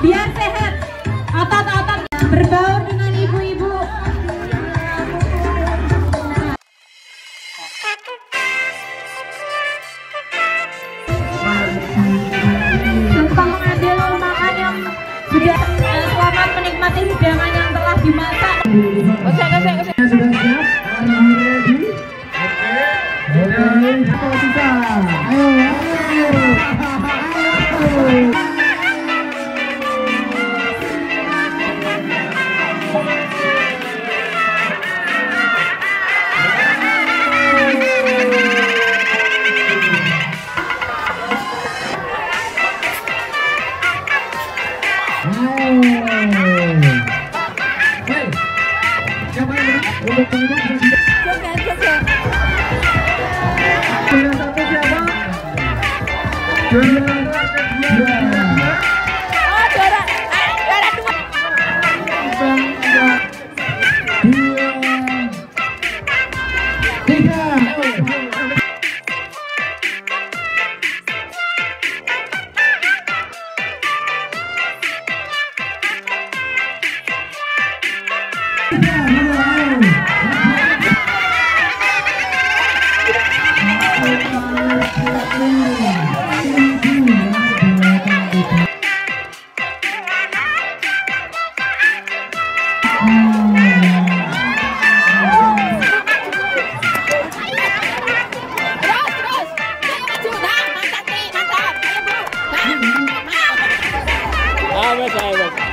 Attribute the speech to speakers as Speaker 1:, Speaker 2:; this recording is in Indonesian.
Speaker 1: biar sehat otot-otot berbaur dengan ibu-ibu tentang ada makan yang sudah selamat menikmati hidangan yang telah dimasak
Speaker 2: Oke, oke. Sudah siap? Oke. Oke. Kita. Juara kedua
Speaker 3: Ayo, Bu.